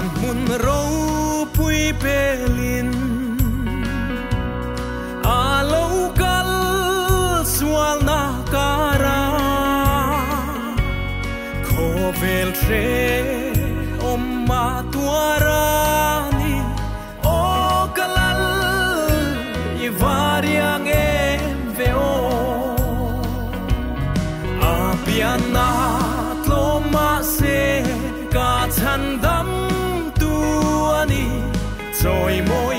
când mun rău pui pe lin. Alău cal sual na cara, covel tre o matuara. and soy muy